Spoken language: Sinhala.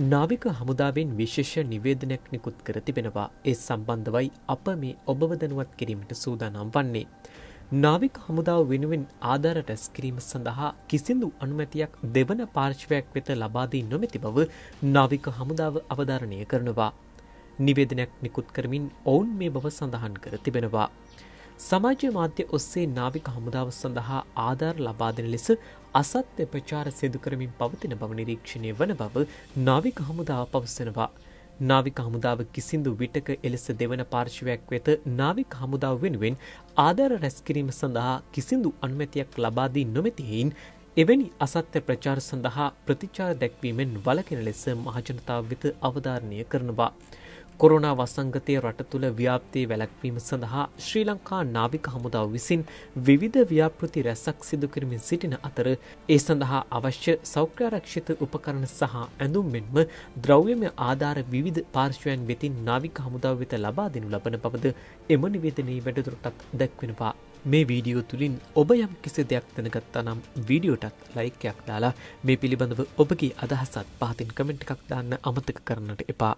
නාවික හමුදාවෙන් විශේෂ නිවේදනයක් නිකුත් කර තිබෙනවා. ඒ සම්බන්ධවයි අප මේ ඔබව දැනුවත් කිරීමට සූදානම් වන්නේ. නාවික හමුදාව වෙනුවෙන් ආධාර රැස් කිරීම සඳහා කිසිදු අනුමැතියක් දෙවන පාර්ශවයක් වෙත ලබාදී නොමැති බව නාවික හමුදාව අවධාරණය කරනවා. නිවේදනයක් නිකුත් කරමින් ඔවුන් මේ බව සඳහන් කර තිබෙනවා. සමාජ්‍ය මාධ්‍ය ඔස්සේ නාවික හමුදාව සඳහා ආධාර ලබාදෙන ලෙස අසත්‍ය ප්‍රචාර සිදු කරමින් පවතින බව නිරීක්ෂණය වන බව නාවික හමුදාව පවසනවා. නාවික හමුදාව කිසිදු විටක එලෙස දෙවන පාර්ශවයක් වෙත නාවික හමුදාව වෙනුවෙන් ආධාර රැස්කිරීම සඳහා කිසිදු අන්මැතියක් ලබාදී නොමැතිහෙයින් එවැනි අසත්‍ය ප්‍රචාර සඳහා ප්‍රතිචාර දැක්වීමෙන් වලකෙන ලෙස මහජනතාව වෙත අවධාරණය කරනවා. කොරුණා වසංගතය රට තුළ ව්‍යාප්තිය වැලැක්වීම සඳහා ශ්‍රී ලංකා නාවික හමුදාව විසින් විවිධ ව්‍යාපෘති රැසක් සිදුකරමින් සිටින අතර ඒ සඳහා අවශ්‍ය සෞඛ්‍යාරක්ෂිත උපකරණ සහ ඇඳුම් මෙන්ම ද්‍රව්‍යමය ආධාර විවිධ පාර්ශවයන් වෙතින් නාවික හමුදාව වෙත ලබා දෙනු ලබන බවද එම නිවේදනයේ වැඩදුරටත් දැක්වෙනවා. මේ වීඩියෝ තුළින් ඔබ යම් කිසි දෙයක් දැනගත්තා නම් වීඩියෝටත් ලයිකයක් දාලා මේ පිළිබඳව ඔබගේ අදහසත් පහතින් කමෙන්ට් එකක් දාන්න අමතක කරන්නට එපා.